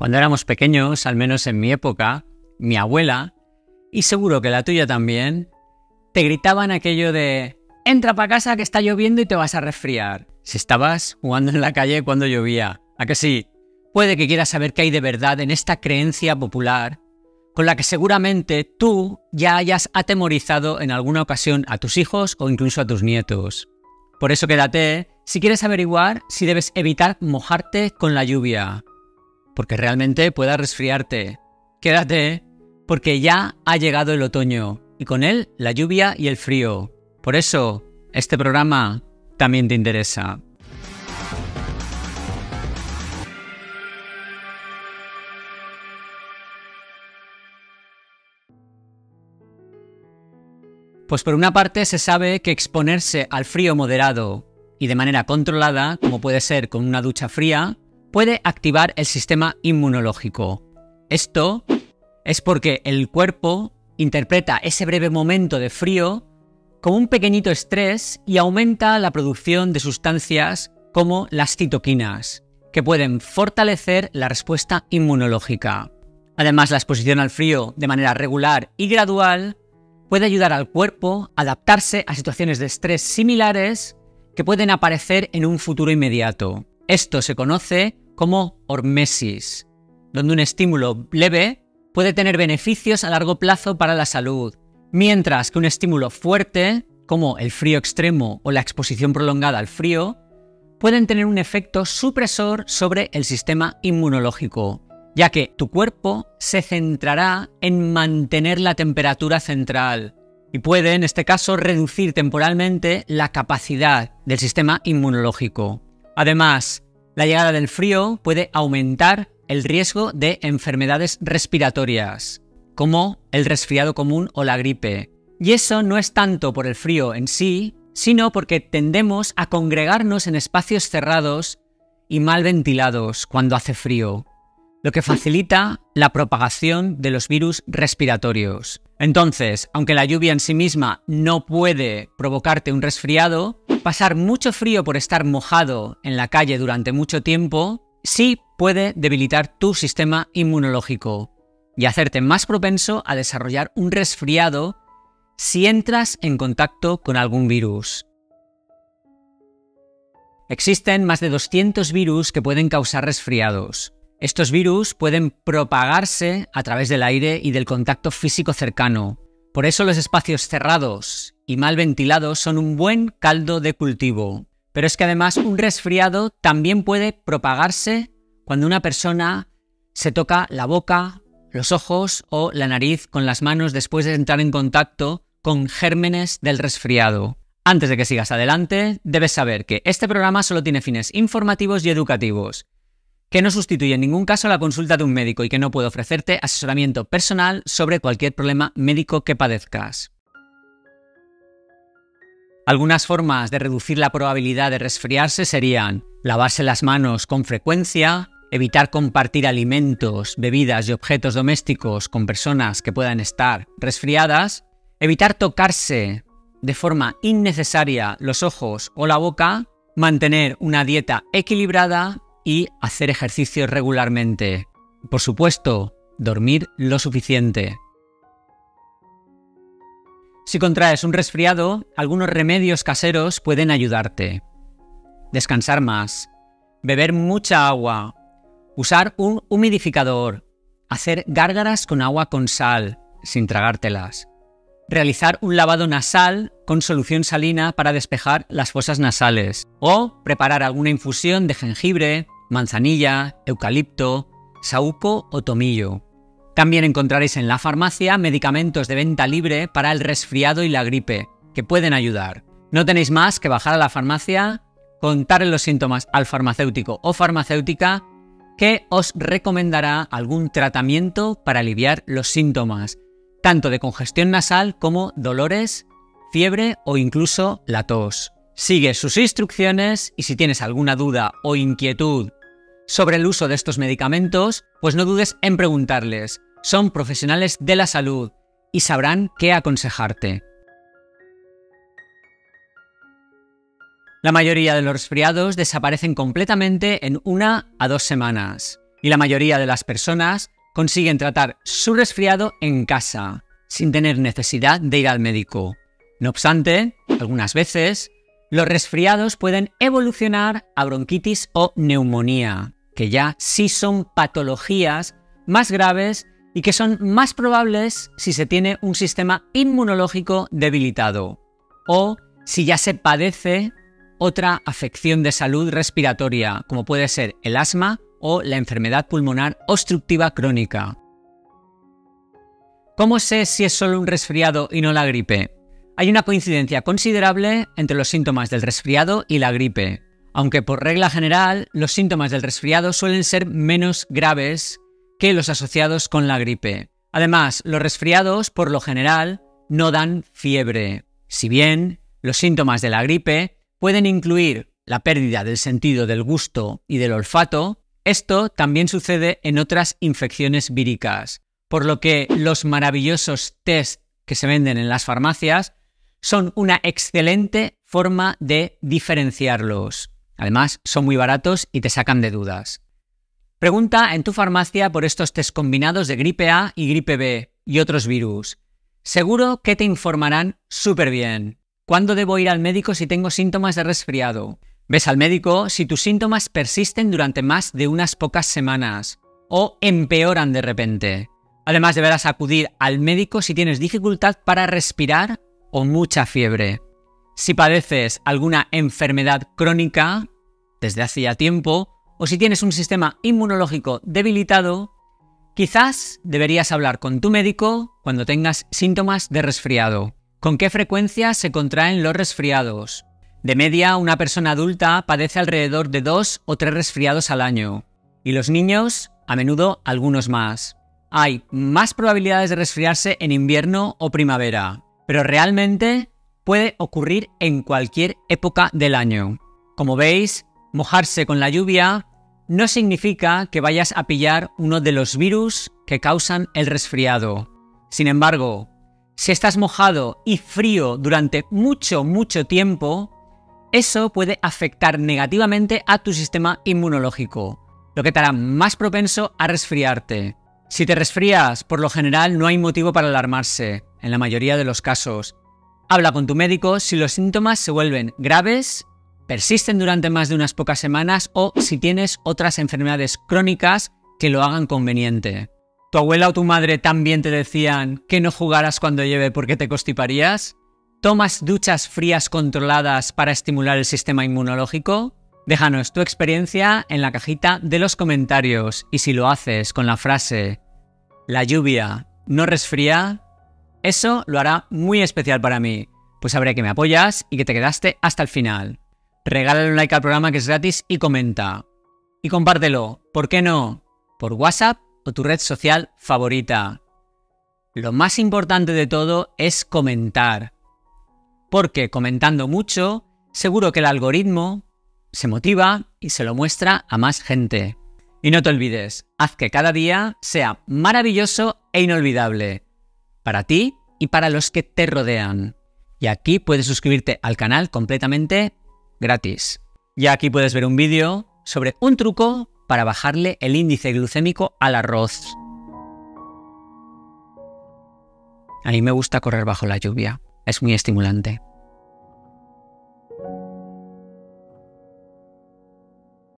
Cuando éramos pequeños, al menos en mi época, mi abuela, y seguro que la tuya también, te gritaban aquello de entra para casa que está lloviendo y te vas a resfriar. Si estabas jugando en la calle cuando llovía. ¿A que sí? Puede que quieras saber qué hay de verdad en esta creencia popular con la que seguramente tú ya hayas atemorizado en alguna ocasión a tus hijos o incluso a tus nietos. Por eso quédate si quieres averiguar si debes evitar mojarte con la lluvia, porque realmente pueda resfriarte. Quédate porque ya ha llegado el otoño y con él la lluvia y el frío. Por eso, este programa también te interesa. Pues por una parte se sabe que exponerse al frío moderado y de manera controlada, como puede ser con una ducha fría, puede activar el sistema inmunológico. Esto es porque el cuerpo interpreta ese breve momento de frío como un pequeñito estrés y aumenta la producción de sustancias como las citoquinas, que pueden fortalecer la respuesta inmunológica. Además, la exposición al frío de manera regular y gradual puede ayudar al cuerpo a adaptarse a situaciones de estrés similares que pueden aparecer en un futuro inmediato. Esto se conoce como hormesis, donde un estímulo leve puede tener beneficios a largo plazo para la salud, mientras que un estímulo fuerte, como el frío extremo o la exposición prolongada al frío, pueden tener un efecto supresor sobre el sistema inmunológico, ya que tu cuerpo se centrará en mantener la temperatura central y puede, en este caso, reducir temporalmente la capacidad del sistema inmunológico. Además, la llegada del frío puede aumentar el riesgo de enfermedades respiratorias, como el resfriado común o la gripe. Y eso no es tanto por el frío en sí, sino porque tendemos a congregarnos en espacios cerrados y mal ventilados cuando hace frío lo que facilita la propagación de los virus respiratorios. Entonces, aunque la lluvia en sí misma no puede provocarte un resfriado, pasar mucho frío por estar mojado en la calle durante mucho tiempo sí puede debilitar tu sistema inmunológico y hacerte más propenso a desarrollar un resfriado si entras en contacto con algún virus. Existen más de 200 virus que pueden causar resfriados. Estos virus pueden propagarse a través del aire y del contacto físico cercano. Por eso los espacios cerrados y mal ventilados son un buen caldo de cultivo. Pero es que además un resfriado también puede propagarse cuando una persona se toca la boca, los ojos o la nariz con las manos después de entrar en contacto con gérmenes del resfriado. Antes de que sigas adelante, debes saber que este programa solo tiene fines informativos y educativos que no sustituye en ningún caso la consulta de un médico y que no puede ofrecerte asesoramiento personal sobre cualquier problema médico que padezcas. Algunas formas de reducir la probabilidad de resfriarse serían lavarse las manos con frecuencia, evitar compartir alimentos, bebidas y objetos domésticos con personas que puedan estar resfriadas, evitar tocarse de forma innecesaria los ojos o la boca, mantener una dieta equilibrada y hacer ejercicio regularmente. Por supuesto, dormir lo suficiente. Si contraes un resfriado, algunos remedios caseros pueden ayudarte. Descansar más, beber mucha agua, usar un humidificador, hacer gárgaras con agua con sal, sin tragártelas, realizar un lavado nasal con solución salina para despejar las fosas nasales, o preparar alguna infusión de jengibre, manzanilla, eucalipto, saúco o tomillo. También encontraréis en la farmacia medicamentos de venta libre para el resfriado y la gripe, que pueden ayudar. No tenéis más que bajar a la farmacia, contarle los síntomas al farmacéutico o farmacéutica que os recomendará algún tratamiento para aliviar los síntomas, tanto de congestión nasal como dolores, fiebre o incluso la tos. Sigue sus instrucciones y si tienes alguna duda o inquietud sobre el uso de estos medicamentos, pues no dudes en preguntarles. Son profesionales de la salud y sabrán qué aconsejarte. La mayoría de los resfriados desaparecen completamente en una a dos semanas. Y la mayoría de las personas consiguen tratar su resfriado en casa, sin tener necesidad de ir al médico. No obstante, algunas veces, los resfriados pueden evolucionar a bronquitis o neumonía, que ya sí son patologías más graves y que son más probables si se tiene un sistema inmunológico debilitado o si ya se padece otra afección de salud respiratoria, como puede ser el asma o la enfermedad pulmonar obstructiva crónica. ¿Cómo sé si es solo un resfriado y no la gripe? Hay una coincidencia considerable entre los síntomas del resfriado y la gripe, aunque por regla general los síntomas del resfriado suelen ser menos graves que los asociados con la gripe. Además, los resfriados por lo general no dan fiebre, si bien los síntomas de la gripe pueden incluir la pérdida del sentido del gusto y del olfato, esto también sucede en otras infecciones víricas, por lo que los maravillosos test que se venden en las farmacias son una excelente forma de diferenciarlos. Además, son muy baratos y te sacan de dudas. Pregunta en tu farmacia por estos test combinados de gripe A y gripe B y otros virus. Seguro que te informarán súper bien. ¿Cuándo debo ir al médico si tengo síntomas de resfriado? Ves al médico si tus síntomas persisten durante más de unas pocas semanas o empeoran de repente. Además deberás acudir al médico si tienes dificultad para respirar o mucha fiebre. Si padeces alguna enfermedad crónica desde hacía tiempo o si tienes un sistema inmunológico debilitado, quizás deberías hablar con tu médico cuando tengas síntomas de resfriado. ¿Con qué frecuencia se contraen los resfriados? De media, una persona adulta padece alrededor de dos o tres resfriados al año, y los niños, a menudo, algunos más. Hay más probabilidades de resfriarse en invierno o primavera, pero realmente puede ocurrir en cualquier época del año. Como veis, mojarse con la lluvia no significa que vayas a pillar uno de los virus que causan el resfriado. Sin embargo, si estás mojado y frío durante mucho, mucho tiempo, eso puede afectar negativamente a tu sistema inmunológico, lo que te hará más propenso a resfriarte. Si te resfrías, por lo general no hay motivo para alarmarse, en la mayoría de los casos. Habla con tu médico si los síntomas se vuelven graves, persisten durante más de unas pocas semanas o si tienes otras enfermedades crónicas que lo hagan conveniente. ¿Tu abuela o tu madre también te decían que no jugaras cuando llueve porque te constiparías? ¿Tomas duchas frías controladas para estimular el sistema inmunológico? Déjanos tu experiencia en la cajita de los comentarios y si lo haces con la frase La lluvia no resfría, eso lo hará muy especial para mí, pues sabré que me apoyas y que te quedaste hasta el final. Regálale un like al programa que es gratis y comenta. Y compártelo, ¿por qué no? Por WhatsApp o tu red social favorita. Lo más importante de todo es comentar. Porque comentando mucho, seguro que el algoritmo se motiva y se lo muestra a más gente. Y no te olvides, haz que cada día sea maravilloso e inolvidable. Para ti y para los que te rodean. Y aquí puedes suscribirte al canal completamente gratis. Y aquí puedes ver un vídeo sobre un truco para bajarle el índice glucémico al arroz. A mí me gusta correr bajo la lluvia, es muy estimulante.